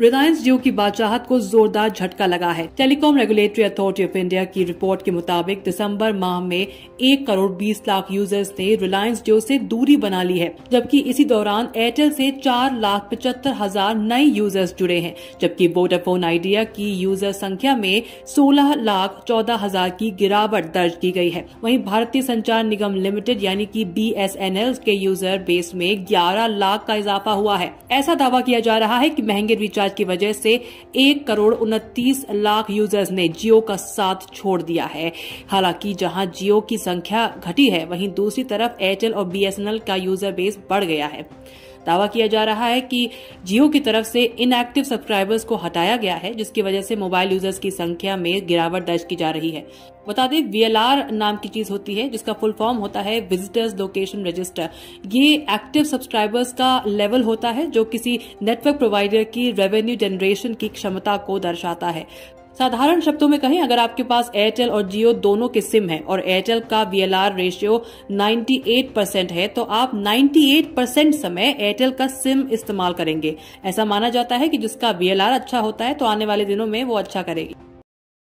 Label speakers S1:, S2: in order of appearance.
S1: रिलायंस जियो की बादशाहत को जोरदार झटका लगा है। Telecom Regulatory Authority of India की रिपोर्ट के मुताबिक दिसंबर माह में एक करोड़ बीस लाख यूज़र्स ने रिलायंस जियो से दूरी बना ली है, जबकि इसी दौरान एयरटेल से चार लाख पचहत्तर हज़ार नए यूज़र्स जुड़े हैं, जबकि वोडाफोन आइडिया की यूज़र संख्या में सोलह लाख चौदह हज़ार की गिरावट दर्ज की गई है। वहीं भारतीय संचार निगम लिमिटेड यानी कि बी के यूज़र बेस में ग्यारह लाख का इजाफा हुआ है। ऐसा दावा किया जा रहा है की महँगे रिचार्ज रिचार्ज की वजह से एक करोड़ उनतीस लाख यूज़र्स ने जियो का साथ छोड़ दिया है। हालाँकि जहाँ जियो की संख्या घटी है, वहीं दूसरी तरफ़ एयरटेल और बीएसएनएल का यूज़र बेस बढ़ गया है। दावा किया जा रहा है कि जियो की तरफ़ से इनएक्टिव सब्सक्राइबर्स को हटाया गया है, जिसकी वजह से मोबाइल यूज़र्स की संख्या में गिरावट दर्ज की जा रही है। बता दें वीएलआर नाम की चीज़ होती है, जिसका फुल फॉर्म होता है विजिटर्स लोकेशन रजिस्टर ये एक्टिव सब्सक्राइबर्स का लेवल होता है, जो किसी नेटवर्क प्रोवाइडर की रेवेन्यू जनरेशन की क्षमता को दर्शाता है। साधारण शब्दों में कहें, अगर आपके पास एयरटेल और जियो दोनों के सिम है और एयरटेल का वीएलआर रेशियो 98 परसेंट है तो आप 98 परसेंट समय एयरटेल का सिम इस्तेमाल करेंगे। ऐसा माना जाता है कि जिसका वीएलआर अच्छा होता है तो आने वाले दिनों में वो अच्छा करेगी।